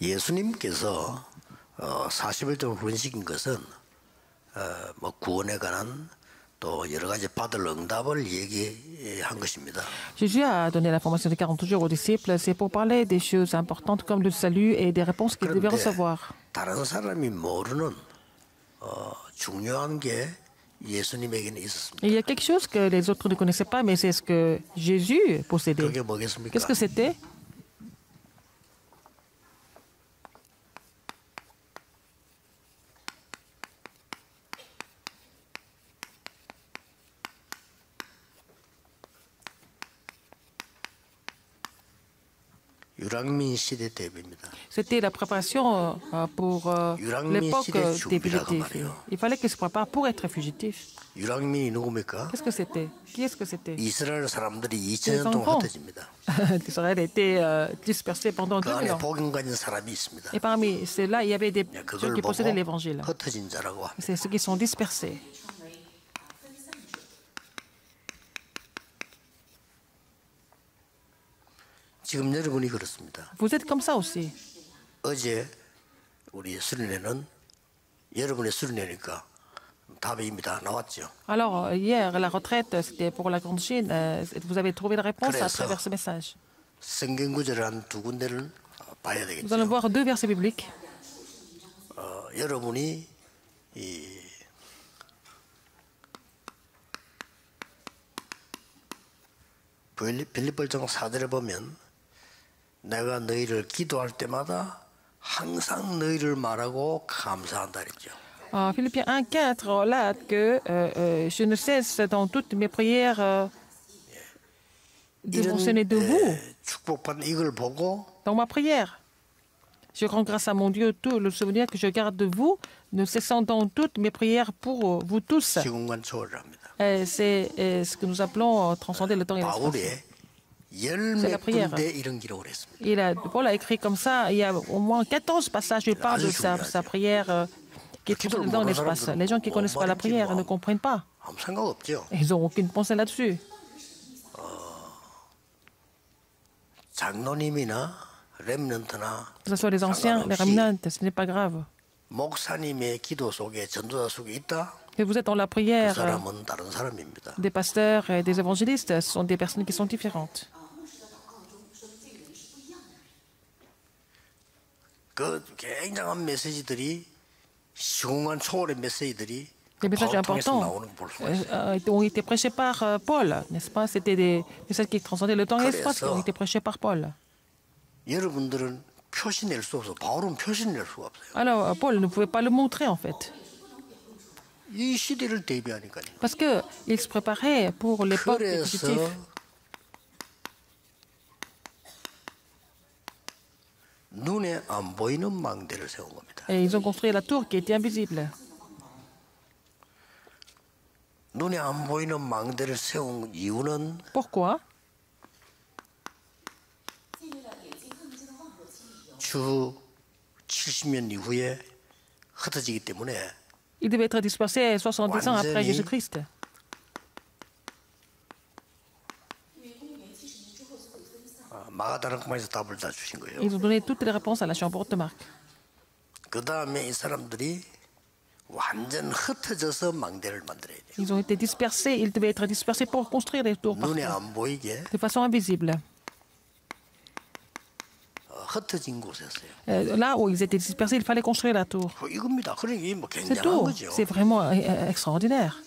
예수님께서 어, 40일 동안 훈시킨 것은 어, 뭐 구원에 관한 또 여러 가지 받을 응답을 얘기한 것입니다. Jésus a donné l'information de 40 jours aux disciples, c'est pour parler des choses importantes comme le salut et des réponses qu'ils devaient 그런데 recevoir. 다른 사람이 모르는 어, 중요한 게 예수님에게는 있었습니다. Et il y a quelque chose que les autres ne connaissaient pas, mais c'est ce que Jésus possédait. 그게 뭐겠습니까? Qu'est-ce que c'était C'était la préparation euh, pour euh, l'époque euh, des fugitifs. Il fallait qu'ils se préparent pour être fugitifs. Qu'est-ce que c'était? Qui est-ce que c'était? Les était dispersé pendant 2000 ans. Et parmi ceux-là, il y avait des, ceux qui possédaient l'évangile. C'est ceux qui sont dispersés. 지금 여러분이 그렇습니다. Vous êtes comme ça aussi. 어제 우리 수련회는 여러분의 수련회니까 답이 이미 다 나왔죠. Alors, euh, hier, la retraite, c'était pour la Grande Chine. Euh, Vous avez trouvé la réponse à travers ce message. 성경 구절을 한두 군데를 봐야 Nous allons 되겠죠. voir deux versets bibliques. 어, 여러분이 이 빌립- 빌립보정 4절에 보면 내가 너희를 기도할 때마다 항상 너희를 말하고 감사한다 그랬죠. En Philippiens 1, 4, on relate que euh, euh, je ne cesse dans toutes mes prières euh, de 이런 mentionner de vous 에, 축복받는 이걸 보고 dans ma prière. Je rends grâce à mon Dieu tout le souvenir que je garde de vous, ne cessant dans toutes mes prières pour euh, vous tous. 시공간 초월을 합니다. Euh, C'est euh, ce que nous appelons euh, transcender le temps et l'espace. C'est la prière. Paul a écrit comme ça, il y a au moins 14 passages qui parlent de sa, sa prière euh, qui est tout dans l'espace. Les gens qui ne connaissent pas la prière ne comprennent pas. Ils n'ont aucune pensée là-dessus. Que ce soit les anciens, les remnants, ce n'est pas grave. Et vous êtes dans la prière des pasteurs et des évangélistes, ce sont des personnes qui sont différentes. 그 굉장한 메시지들이 시공간 초월의 메시지들이 Les messages 바울 통해서 importants 나오는 걸 볼 수가 euh, 있어요. euh, ont été prêchés par euh, Paul, n'est-ce pas C'était des messages qui transcendaient le temps et l'espace qui ont été prêchés par Paul. 여러분들은 표시 낼 수 없어. 바울은 표시 낼 수가 없어요. Alors, euh, Paul ne pouvait pas le montrer en fait. 이 시대를 대비하니까요. Parce qu'il se préparait pour l'époque Et ils ont construit la tour qui était invisible. Pourquoi? Il devait être dispersé 70 ans après Jésus-Christ. Ils ont donné toutes les réponses à la chambre de Marc. Ils ont été dispersés, ils devaient être dispersés pour construire des tours de façon invisible. Euh, là où ils étaient dispersés, il fallait construire la tour. C'est tout. C'est vraiment euh, extraordinaire.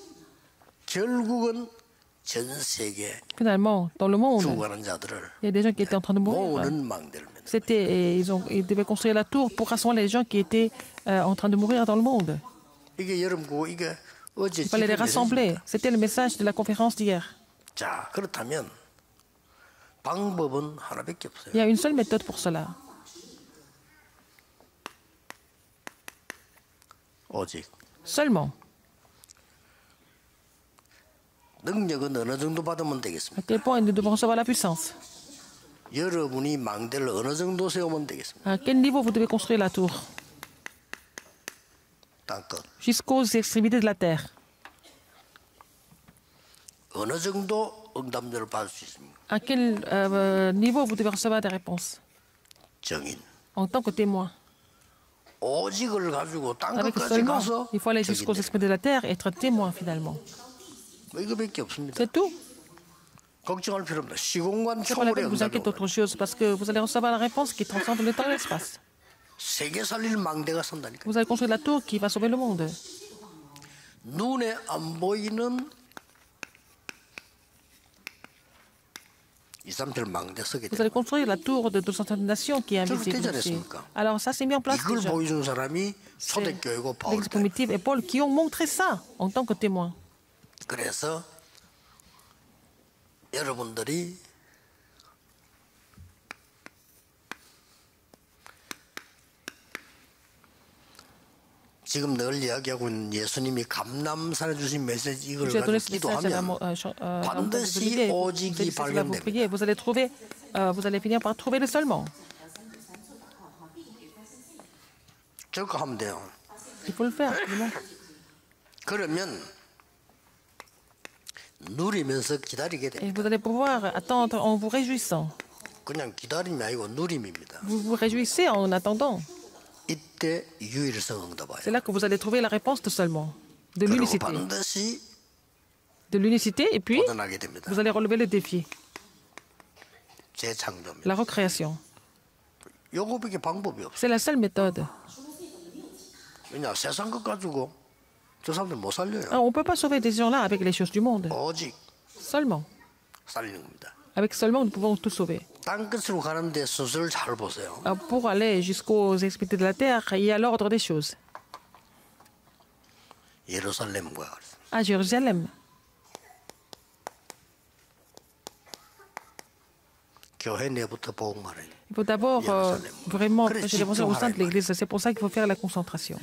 Finalement, dans le monde, il y a des gens qui étaient en train de mourir. C'était, eh, ils, devaient construire la tour pour rassembler les gens qui étaient eh, en train de mourir dans le monde. Il fallait les rassembler. C'était le message de la conférence d'hier. Il y a une seule méthode pour cela. Seulement. À quel point nous devons recevoir la puissance? À quel niveau vous devez construire la tour? Jusqu'aux extrémités de la terre. À quel euh, niveau vous devez recevoir des réponses? En tant que témoin. Il faut aller jusqu'aux extrémités de la terre et être témoin finalement. 뭐 이거밖에 없습니다. C'est tout. 걱정할 필요 없다. 시공간 C'est pas la 초월의 peine de vous 응답이 inquiéter 오거든. autre chose parce que vous allez recevoir la réponse qui transcende le temps et l'espace. 세계 살릴 망대가 선다니까. Vous allez construire la tour qui va sauver le monde. 눈에 안 보이는 2, 3절 망대 서게 Vous 돼. allez construire la tour de 230 nations qui est 저렇게 invisible 되지 aussi. 않았습니까? Alors ça, c'est mis en place 이걸 déjà. 보여준 사람이 C'est 초대교회고 바울 L'église 때. primitive et Paul qui ont montré ça en tant que témoins. 그래서 여러분들이 지금 늘 이야기하고 있는 예수님이 감남산에 주신 메시지 이걸 가지고 기도하면 euh, euh, 반드시 오직이 발견됩니다. vous allez euh, finir par trouver le 돼요. Il faut le faire. absolument. 그러면 Et vous allez pouvoir attendre en vous réjouissant. Vous vous réjouissez en attendant. C'est là que vous allez trouver la réponse tout seulement, de l'unicité. De l'unicité, et puis vous allez relever le défi. La recréation. C'est la seule méthode. Ah, on ne peut pas sauver des gens-là avec les choses du monde. Seulement. Avec seulement, nous pouvons tout sauver. Ah, pour aller jusqu'aux extrémités de la terre, il y a l'ordre des choses. À Jérusalem. Il faut d'abord euh, vraiment prêcher l'évangile au sein de l'Église. C'est pour ça qu'il faut faire la concentration.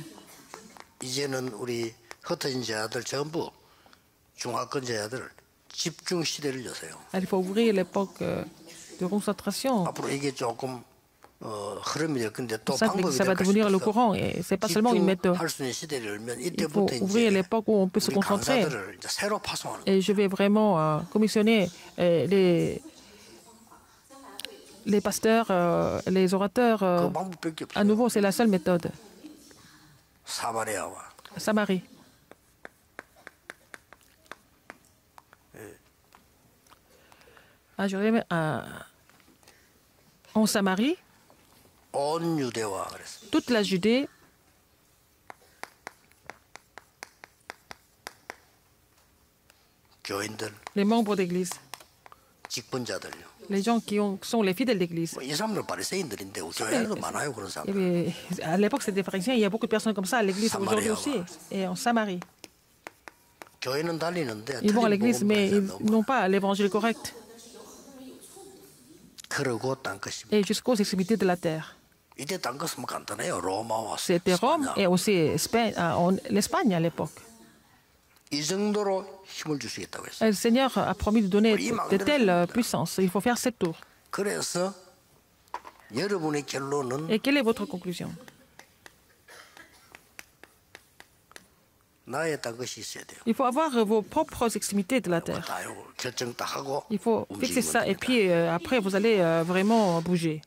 이제는 우리 흩어진 자들 전부 중화권 자들 집중 시대를 여세요. Ah, Il faut ouvrir l'époque euh, de concentration. 앞으로 이게 조금 어, 흐름이 될 건데 또 Ça, 방법이 ça va 될까 devenir le 싶어서 courant et c'est pas seulement une méthode. 집중할 수 있는 시대를 열면 Il faut 이때부터 ouvrir 이제 l'époque où on peut se 우리 concentrer. 강사들을 이제 새로 파송하는 Et je vais vraiment euh, commissionner euh, les, les pasteurs, euh, les orateurs. euh, 그 방법밖에 à 없어요. nouveau, c'est la seule méthode. 사 아와 Samarie. Ah, je reviens à- en Samarie, 온 유대와 그랬어요. toute la Judée, 교인들, les membres d'église, 직분자들요. les gens qui ont- sont les fidèles d'église. 뭐이 사람들 바리새인들인데 교회에도 많아요 그런 Il y 사람. avait- à l'époque, c'était des pharisiens. Il y a beaucoup de personnes comme ça à l'église aujourd'hui Samaria, aussi. Et en Samarie. 교회는 달리는데 Ils vont à 틀린 l'église, 복음 mais 가르쳐 ils 너무 n'ont pas l'évangile correct. et jusqu'aux extrémités de la terre. C'était Rome et aussi euh, l'Espagne à l'époque. Euh, le Seigneur a promis de donner de telles puissances. Il faut faire sept tours. Et quelle est votre conclusion? Il faut avoir euh, vos propres extrémités de la terre. Il faut fixer ça et puis euh, après vous allez euh, vraiment bouger.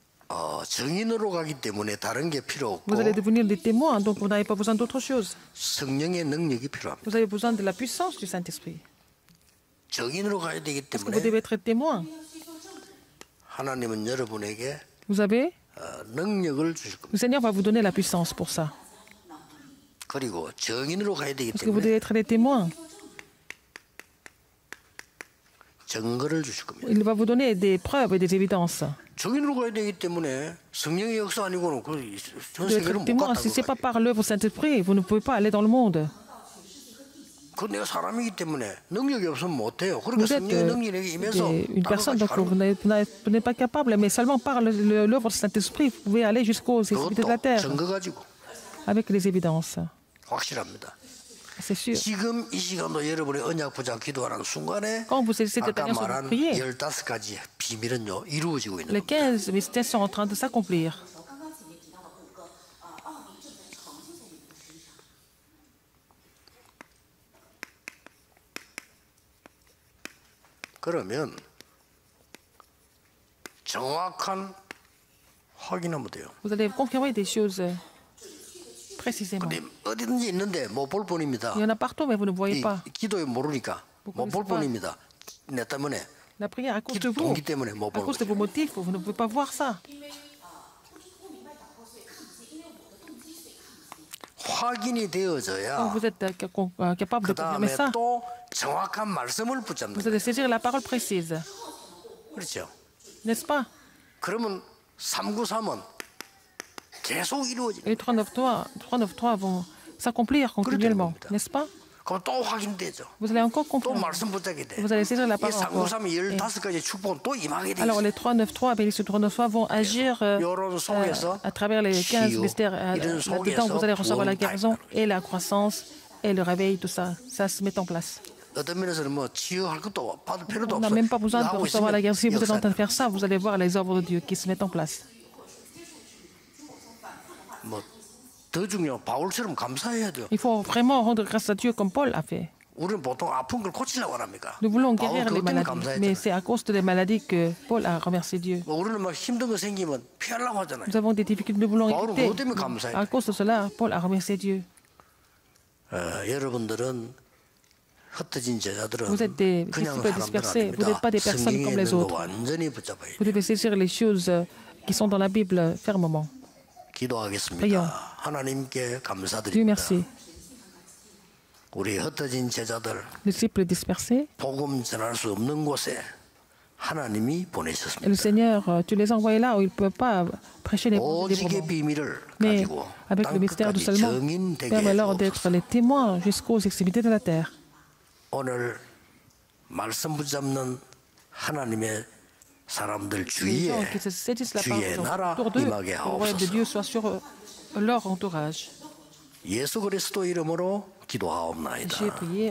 Vous allez devenir des témoins, hein, donc vous n'avez pas besoin d'autre chose. Vous avez besoin de la puissance du Saint-Esprit. Parce que vous devez être témoin. Vous avez Le Seigneur va vous donner la puissance pour ça. Parce que vous devez être les témoins. Il va vous donner des preuves et des évidences. Vous si ce n'est pas par l'œuvre Saint-Esprit, vous ne pouvez pas aller dans le monde. Vous êtes euh, une personne, donc vous n'êtes pas capable, mais seulement par l'œuvre du Saint-Esprit, vous pouvez aller jusqu'aux extrémités de la terre avec les évidences. 확실합니다. 지금 이 시간도 여러분의 언약 부자 기도하는 순간에 아까 말한 votre prière, 15가지 비밀은요 이루어지고 있는 겁니다. 15 mystères sont en train de s'accomplir. 그러면 정확한 확인하면 돼요. Vous allez confirmer des choses euh, précisément. 근데 어디든지 있는데 못 볼 뿐입니다. Il y en a partout, mais vous ne voyez 이 pas. 기도에 모르니까 못 볼 connaissez pas. 뿐입니다. 내 때문에 La prière, à cause 기도 de vous, 동기 때문에 못 à 보는 cause de 거죠. vos motifs, vous ne pouvez pas voir ça. 확인이 Quand 되어져야 vous êtes euh, ca- euh, capable de 그 confirmer 다음에 ça, 또 정확한 말씀을 붙잡는 vous 거예요. allez saisir la parole précise, 그렇죠. n'est-ce pas 그러면 393은 계속 이루어지. Et les 393, 393 vont s'accomplir continuellement, n'est-ce pas? Vous allez encore comprendre. Vous allez saisir la parole alors les 393 bénis sur 393 vont agir euh, euh, à travers les 15 mystères. Euh, Là-dedans, vous allez recevoir la guérison et la croissance et le réveil, tout ça. Ça se met en place. On n'a même pas besoin de recevoir la guérison. Si vous êtes en train de faire ça, vous allez voir les œuvres de Dieu qui se mettent en place. Il faut vraiment rendre grâce à Dieu comme Paul a fait. Nous voulons guérir les maladies, mais c'est à cause des maladies que Paul a remercié Dieu. Nous avons des difficultés, nous voulons éviter. À cause de cela, Paul a remercié Dieu. Vous êtes des disciples dispersés, vous n'êtes pas des personnes comme les autres. Vous devez saisir les choses qui sont dans la Bible fermement. 기도하겠습니다. prions. 하나님께 Dieu 감사드립니다. merci. 우리 흩어진 제자들 Les disciples dispersés, 복음 전할 수 없는 곳에 하나님이 et le 보내셨습니다. Seigneur, euh, tu les as envoyés là où ils ne peuvent pas prêcher les 오직의 librement. 비밀을 Mais 가지고 avec le mystère du 땅끝까지 seulement, 정인 되게 permets-leur d'être 해주옵소서. les témoins jusqu'aux extrémités de la terre. 오늘 말씀 붙잡는 하나님의 사람들 Les 주위에 gens qui se saisissent la 주의 parole 나라 autour d'eux, 임하게 le royaume de 하옵소서. Dieu soit sur euh, leur entourage. 예수 그리스도 이름으로 기도하옵나이다. J'ai prié